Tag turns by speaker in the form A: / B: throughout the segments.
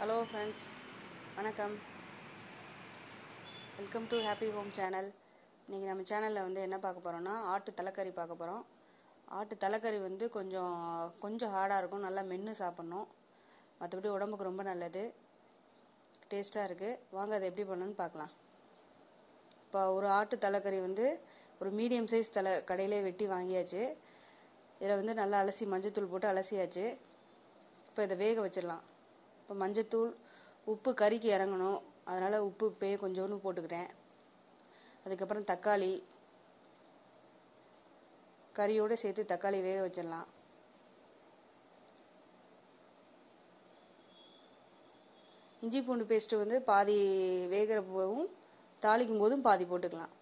A: Hello friends வணக்கம். Welcome to happy home channel இன்றைக்கி நம்ம சேனலில் வந்து என்ன பார்க்க போகிறோம்னா ஆட்டு தலைக்கறி பார்க்க போகிறோம் ஆட்டு தலைக்கறி வந்து கொஞ்சம் கொஞ்சம் ஹார்டாக இருக்கும். நல்லா மென்று சாப்பிட்ணும். மற்றபடி உடம்புக்கு ரொம்ப நல்லது. டேஸ்ட்டாக இருக்குது வாங்க அதை எப்படி பண்ணணும்னு பார்க்கலாம். இப்போ ஒரு ஆட்டு தலைக்கறி வந்து ஒரு மீடியம் சைஸ் தலை கடையிலே வெட்டி வாங்கியாச்சு. இதில் வந்து நல்லா அலசி மஞ்சத்தூள் போட்டு அலசியாச்சு. இப்போ இதை வேக வச்சிடலாம். இப்போ மஞ்சத்தூள் உப்பு கறிக்கு இறங்கணும். அதனால் உப்பு இப்போயே கொஞ்சோண்டு போட்டுக்கிறேன் அதுக்கப்புறம் தக்காளி. கறியோடு சேர்த்து தக்காளி வேக வச்சிடலாம். இஞ்சி பூண்டு பேஸ்ட்டு வந்து பாதி வேகிற போதும் தாளிக்கும் போதும் பாதி போட்டுக்கலாம்.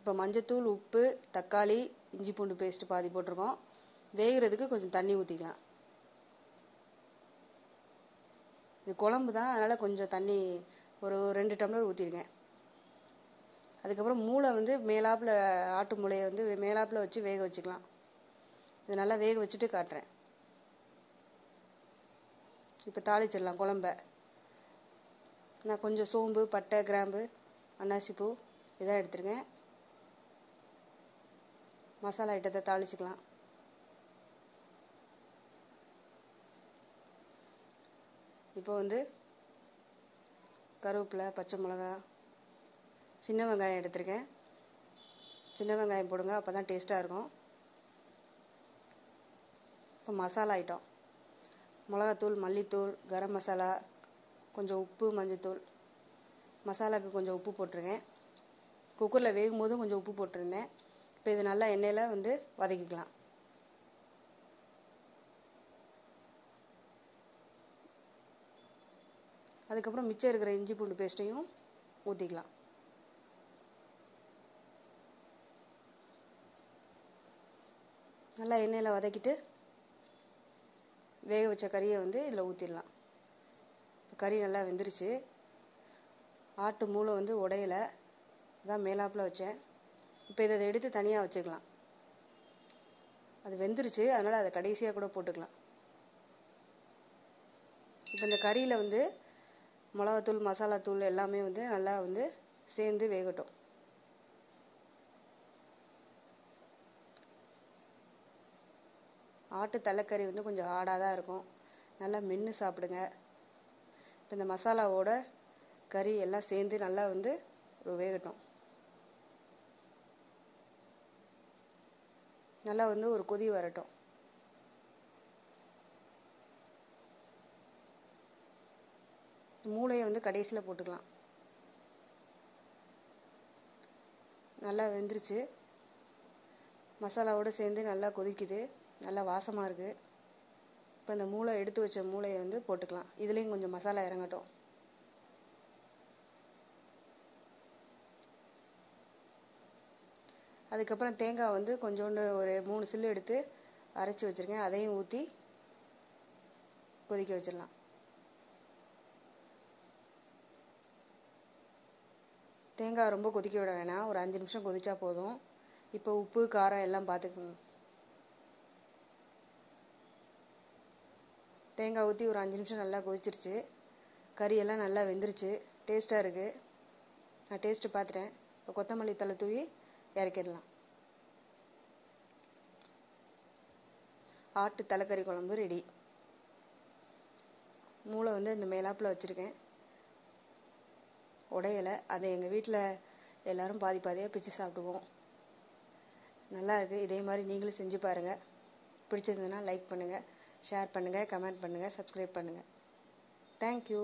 A: இப்போ மஞ்சத்தூள் உப்பு தக்காளி இஞ்சி பூண்டு பேஸ்ட்டு பாதி போட்டிருக்கோம். வேகிறதுக்கு கொஞ்சம் தண்ணி ஊற்றிக்கலாம் இது குழம்பு தான் அதனால் கொஞ்சம் தண்ணி ஒரு ரெண்டு டம்ளர் ஊற்றிருக்கேன் அதுக்கப்புறம் மூளை வந்து மேலாப்பில் ஆட்டு மூளையை வந்து மேலாப்பில் வச்சு வேக வச்சுக்கலாம். இது நல்லா வேக வச்சுட்டு காட்டுறேன். இப்போ தாளிச்சிடலாம் குழம்ப. நான் கொஞ்சம் சோம்பு பட்டை கிராம்பு அன்னாசிப்பூ இதான் எடுத்துருக்கேன். மசாலா ஐட்டத்தை தாளிச்சுக்கலாம். இப்போ வந்து கருவேப்பிலை பச்சை மிளகா சின்ன வெங்காயம் எடுத்திருக்கேன். சின்ன வெங்காயம் போடுங்க அப்போ தான் டேஸ்ட்டாக இருக்கும். இப்போ மசாலா ஐட்டம் மிளகாத்தூள் மல்லித்தூள் கரம் மசாலா கொஞ்சம் உப்பு மஞ்சத்தூள். மசாலாவுக்கு கொஞ்சம் உப்பு போட்டிருக்கேன். குக்கரில் வேகும் போதும் கொஞ்சம் உப்பு போட்டிருந்தேன். இப்போ இது நல்லா எண்ணெயில் வந்து வதக்கிக்கலாம். அதுக்கப்புறம் மிச்சம் இருக்கிற இஞ்சி பூண்டு பேஸ்ட்டையும் ஊற்றிக்கலாம் நல்லா எண்ணெயில் வதக்கிட்டு வேக வச்ச கறியை வந்து இதில் ஊற்றிடலாம் கறி நல்லா வெந்துருச்சு. ஆட்டு மூளை வந்து உடையலை. அதான் மேலாப்பில் வச்சேன். இப்போ இதை எடுத்து தனியாக வச்சுக்கலாம். அது வெந்துருச்சு. அதனால் அதை கடைசியாக கூட போட்டுக்கலாம். இப்போ இந்த கறியில் வந்து மிளகாத்தூள் மசாலாத்தூள் எல்லாமே வந்து நல்லா வந்து சேர்ந்து வேகட்டும். ஆட்டு தலைக்கறி வந்து கொஞ்சம் ஆடாக தான் இருக்கும். நல்லா மென்று சாப்பிடுங்க. இந்த மசாலாவோட கறி எல்லாம் சேர்ந்து நல்லா வந்து வேகட்டும். நல்லா வந்து ஒரு கொதி வரட்டும். மூளையை வந்து கடைசியில் போட்டுக்கலாம். நல்லா வெந்துருச்சு. மசாலாவோடு சேர்ந்து நல்லா கொதிக்குது. நல்லா வாசமாக இருக்குது இப்போ இந்த மூளை எடுத்து வச்ச மூளையை வந்து போட்டுக்கலாம். இதுலேயும் கொஞ்சம் மசாலா இறங்கட்டும். அதுக்கப்புறம் தேங்காய் வந்து கொஞ்சோண்டு ஒரு மூணு சில்லு எடுத்து அரைச்சி வச்சுருக்கேன். அதையும் ஊற்றி கொதிக்க வச்சிடலாம். தேங்காய் ரொம்ப கொதிக்க விட வேணாம். ஒரு அஞ்சு நிமிஷம் கொதிச்சா போதும். இப்போ உப்பு காரம் எல்லாம் பார்த்துக்குங்க தேங்காய் ஊற்றி ஒரு அஞ்சு நிமிஷம் நல்லா கொதிச்சிருச்சு. கறியெல்லாம் நல்லா வெந்துருச்சு. டேஸ்ட்டாக இருக்குது நான் டேஸ்ட்டு பார்த்துட்டேன் இப்போ கொத்தமல்லி தலை தூவி இறக்கிடலாம். ஆட்டு தலைக்கறி குழம்பு ரெடி மூளை வந்து இந்த மேலாப்பில் வச்சுருக்கேன். உடையலை. அதை எங்கள் வீட்டில் எல்லோரும் பாதி பாதியாக பிச்சு சாப்பிடுவோம். நல்லா இருக்குது இதே மாதிரி நீங்களும் செஞ்சு பாருங்கள் பிடிச்சிருந்ததுன்னா லைக் பண்ணுங்கள் ஷேர் பண்ணுங்கள் கமெண்ட் பண்ணுங்கள் சப்ஸ்கிரைப் பண்ணுங்கள் தேங்க்யூ